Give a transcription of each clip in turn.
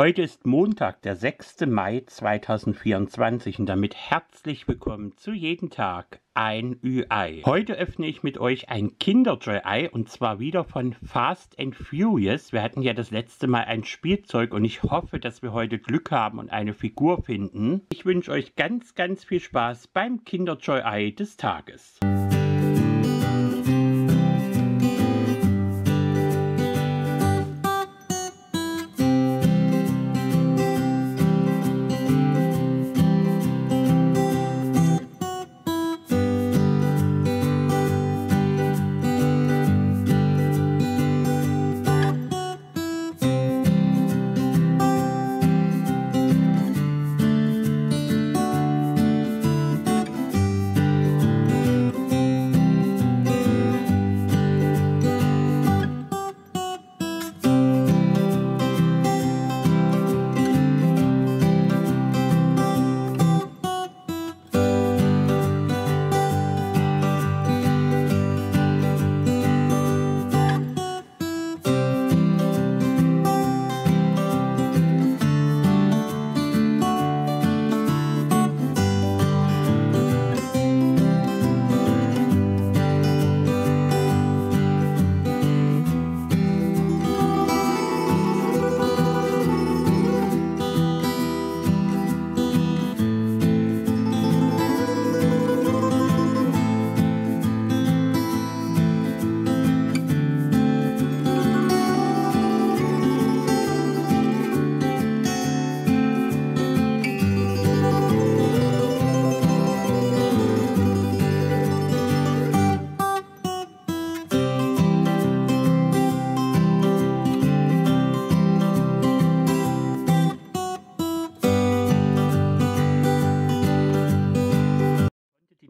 Heute ist Montag, der 6. Mai 2024 und damit herzlich willkommen zu jeden Tag ein Ü-Ei. Heute öffne ich mit euch ein Kinderjoy-Ei und zwar wieder von Fast and Furious. Wir hatten ja das letzte Mal ein Spielzeug und ich hoffe, dass wir heute Glück haben und eine Figur finden. Ich wünsche euch ganz, ganz viel Spaß beim Kinderjoy-Ei des Tages.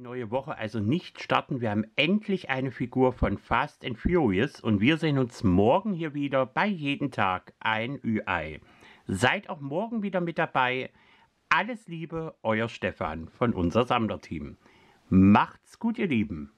Neue Woche also nicht starten. Wir haben endlich eine Figur von Fast and Furious und wir sehen uns morgen hier wieder bei jeden Tag ein Ü-Ei. Seid auch morgen wieder mit dabei. Alles Liebe, euer Stefan von unser Sammlerteam. Macht's gut, ihr Lieben.